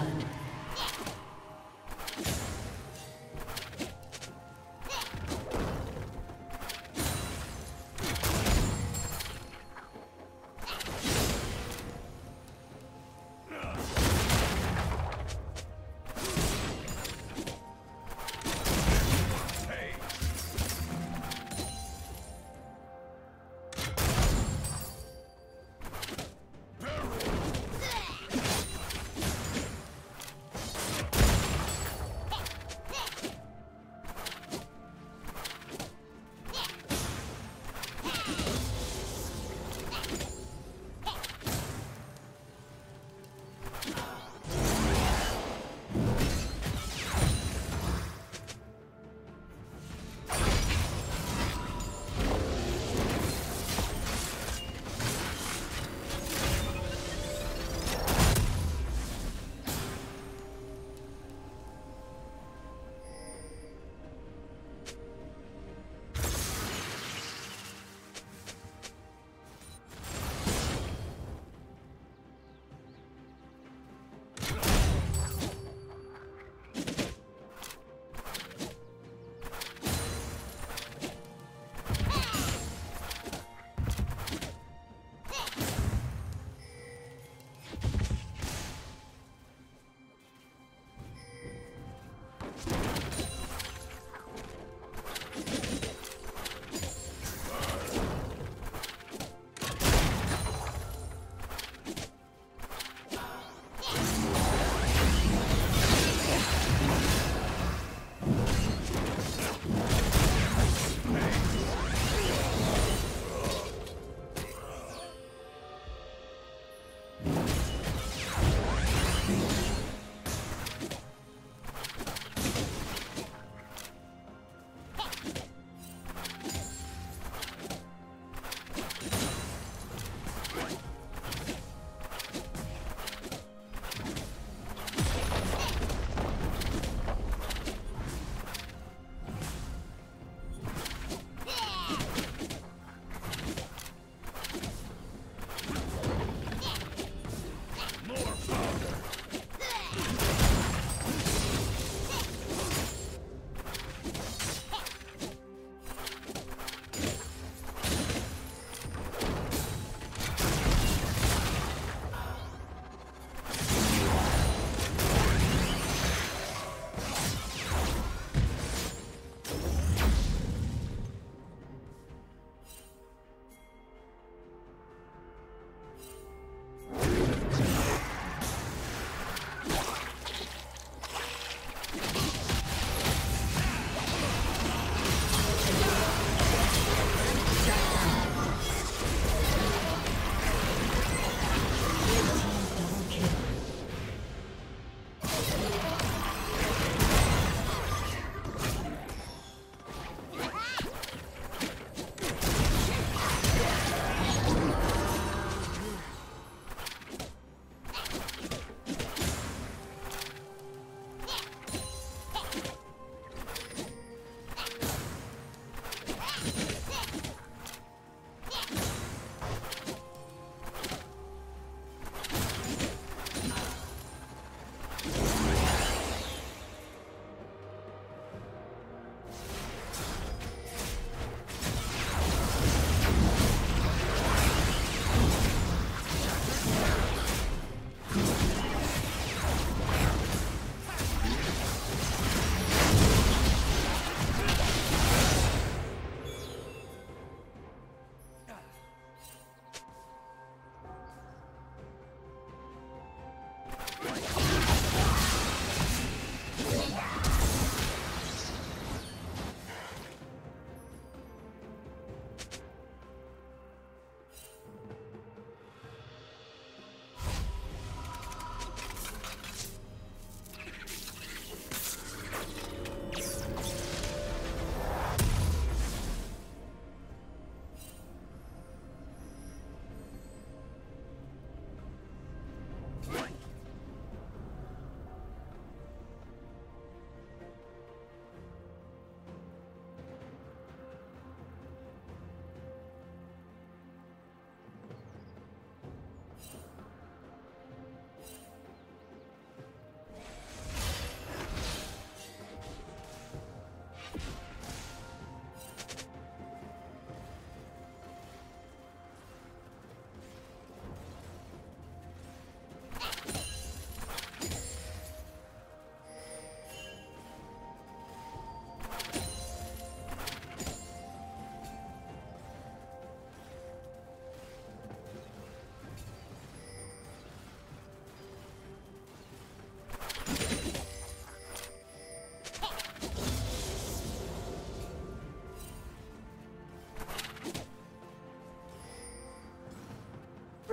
blood.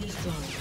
Destroyed.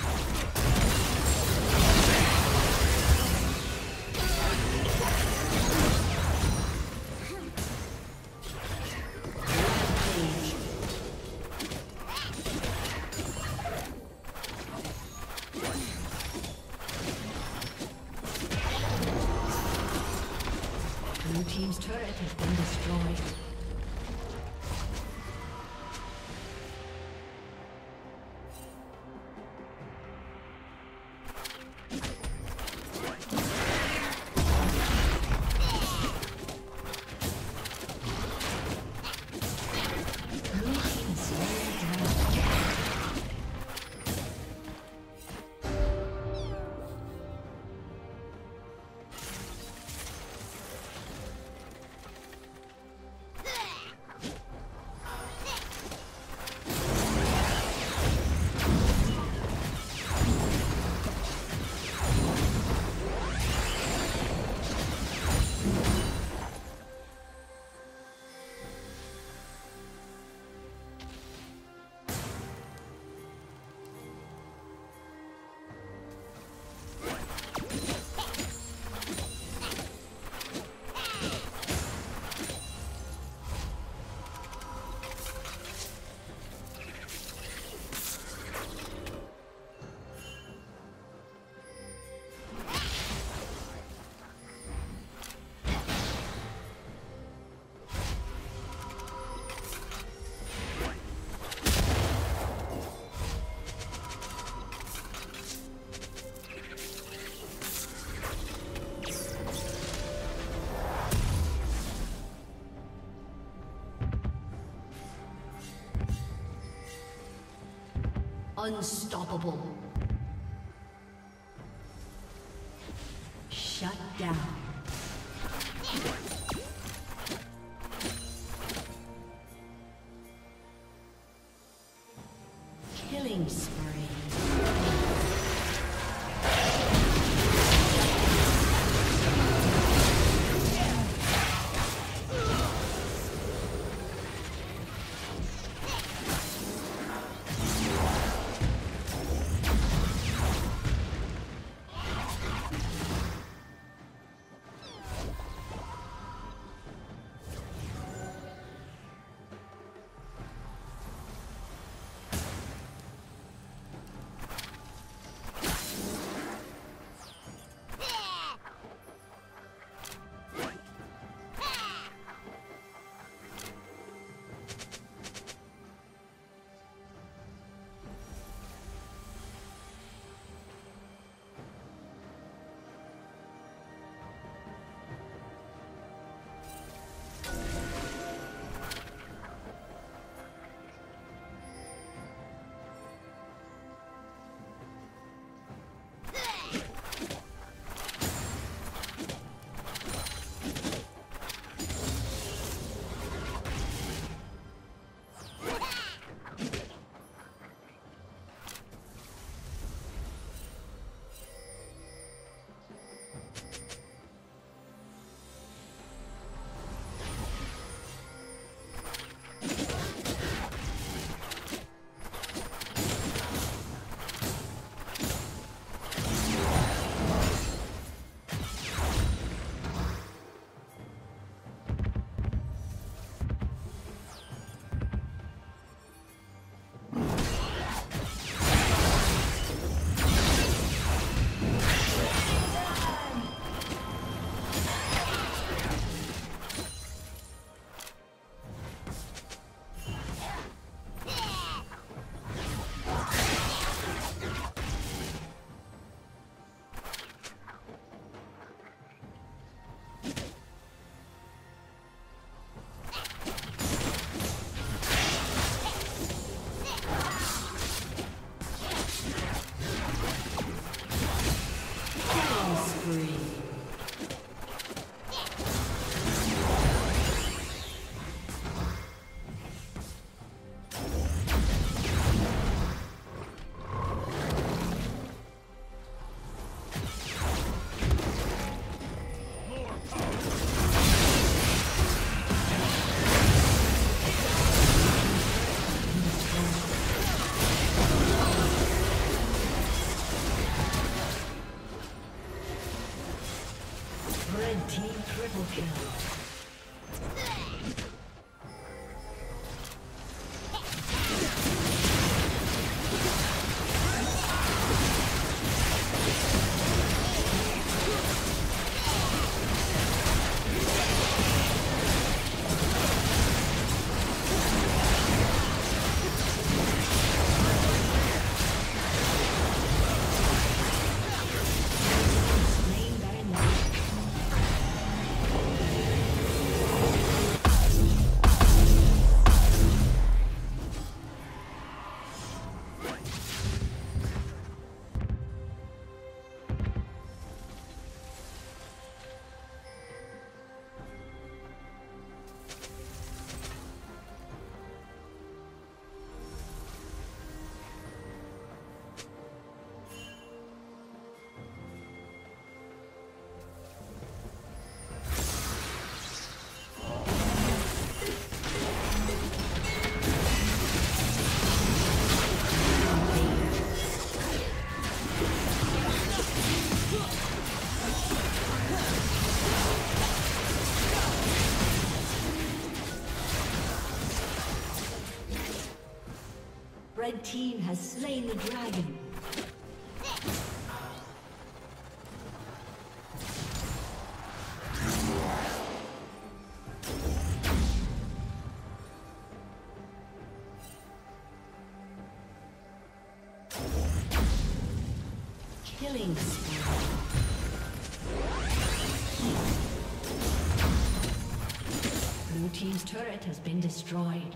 Unstoppable. Red team has slain the dragon. Killing Blue team's turret has been destroyed.